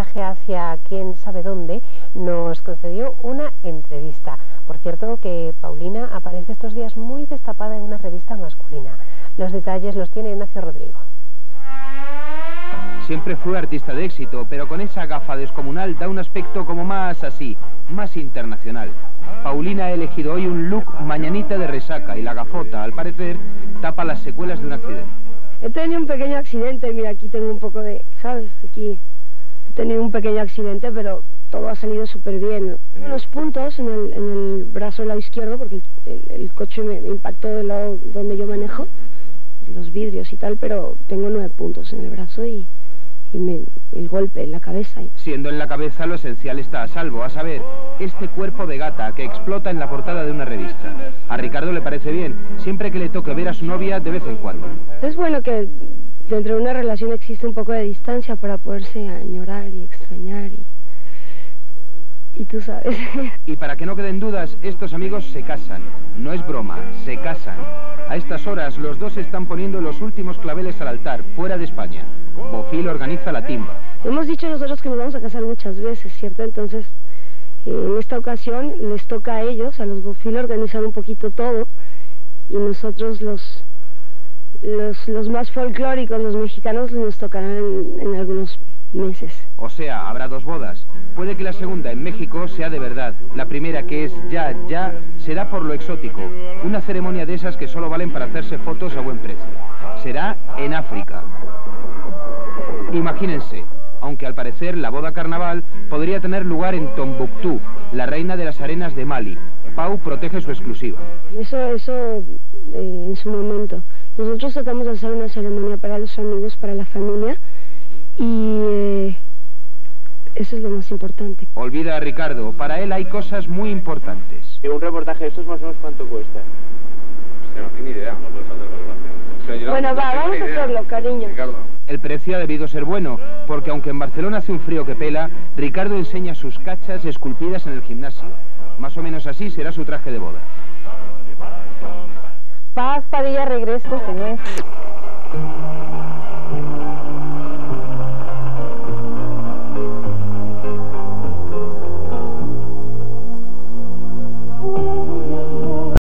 viaje hacia quién sabe dónde, nos concedió una entrevista. Por cierto que Paulina aparece estos días muy destapada en una revista masculina. Los detalles los tiene Ignacio Rodrigo. Siempre fue artista de éxito, pero con esa gafa descomunal da un aspecto como más así, más internacional. Paulina ha elegido hoy un look mañanita de resaca y la gafota, al parecer, tapa las secuelas de un accidente. He tenido un pequeño accidente, mira, aquí tengo un poco de, ¿sabes? Aquí tenido un pequeño accidente, pero todo ha salido súper bien. Tengo unos puntos en el, en el, brazo del lado izquierdo, porque el, coche me, me impactó del lado donde yo manejo, los vidrios y tal, pero tengo nueve puntos en el brazo y, y me, el golpe en la cabeza. Siendo en la cabeza lo esencial está a salvo, a saber, este cuerpo de gata que explota en la portada de una revista. A Ricardo le parece bien, siempre que le toque ver a su novia de vez en cuando. Es bueno que dentro de una relación existe un poco de distancia para poderse añorar y extrañar y... Y tú sabes. Y para que no queden dudas, estos amigos se casan. No es broma, se casan. A estas horas los dos están poniendo los últimos claveles al altar, fuera de España. Bofil organiza la timba. Hemos dicho nosotros que nos vamos a casar muchas veces, ¿cierto? Entonces, en esta ocasión les toca a ellos, a los Bofil, organizar un poquito todo y nosotros los, los, los más folclóricos, los mexicanos, nos tocarán en, en algunos meses. O sea, habrá dos bodas. Puede que la segunda en México sea de verdad. La primera, que es ya, ya, será por lo exótico. Una ceremonia de esas que solo valen para hacerse fotos a buen precio. Será en África. Imagínense, aunque al parecer la boda carnaval podría tener lugar en Tombuctú, la reina de las arenas de Mali. Pau protege su exclusiva. Eso, eso eh, en su momento. Nosotros tratamos de hacer una ceremonia para los amigos, para la familia, y eh, eso es lo más importante. Olvida a Ricardo, para él hay cosas muy importantes. Un reportaje de estos más o menos cuánto cuesta. No tengo ni idea, no puede faltar valoración. bueno, va, vamos a hacerlo, cariño. Ricardo. El precio ha debido ser bueno, porque aunque en Barcelona hace un frío que pela, Ricardo enseña sus cachas esculpidas en el gimnasio. Más o menos así será su traje de boda. Paz Padilla regresa mes.